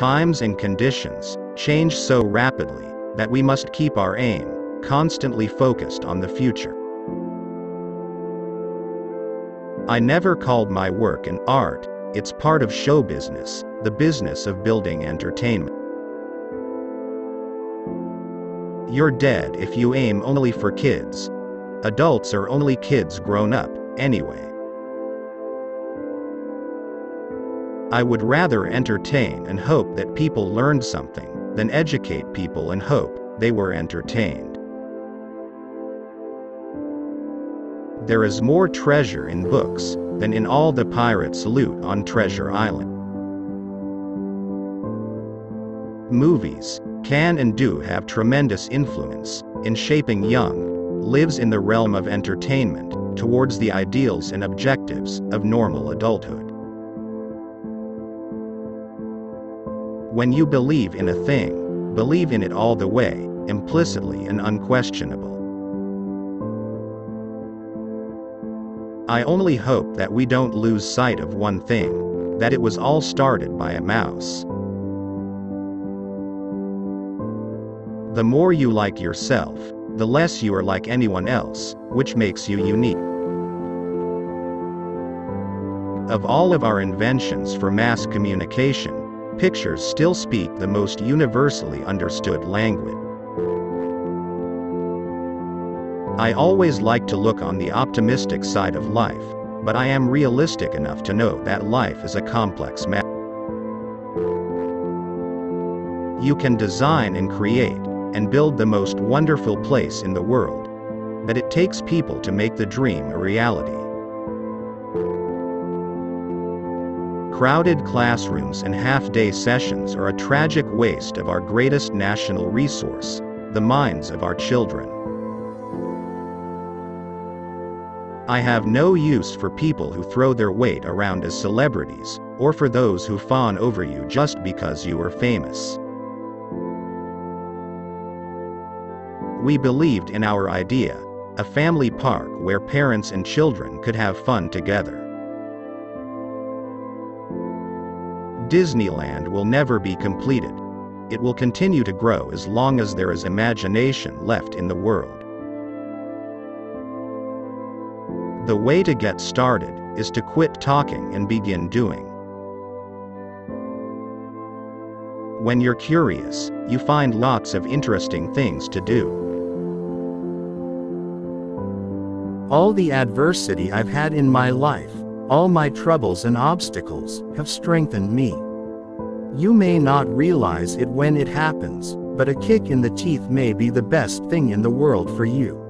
Times and conditions change so rapidly that we must keep our aim constantly focused on the future. I never called my work an art, it's part of show business, the business of building entertainment. You're dead if you aim only for kids. Adults are only kids grown up, anyway. I would rather entertain and hope that people learned something, than educate people and hope they were entertained. There is more treasure in books than in all the pirates' loot on Treasure Island. Movies can and do have tremendous influence in shaping young lives in the realm of entertainment towards the ideals and objectives of normal adulthood. When you believe in a thing, believe in it all the way, implicitly and unquestionable. I only hope that we don't lose sight of one thing that it was all started by a mouse. The more you like yourself, the less you are like anyone else, which makes you unique. Of all of our inventions for mass communication, pictures still speak the most universally understood language. I always like to look on the optimistic side of life, but I am realistic enough to know that life is a complex matter. You can design and create, and build the most wonderful place in the world. But it takes people to make the dream a reality. Crowded classrooms and half-day sessions are a tragic waste of our greatest national resource, the minds of our children. I have no use for people who throw their weight around as celebrities, or for those who fawn over you just because you are famous. We believed in our idea, a family park where parents and children could have fun together. Disneyland will never be completed. It will continue to grow as long as there is imagination left in the world. The way to get started is to quit talking and begin doing. When you're curious, you find lots of interesting things to do. All the adversity I've had in my life, all my troubles and obstacles, have strengthened me. You may not realize it when it happens, but a kick in the teeth may be the best thing in the world for you.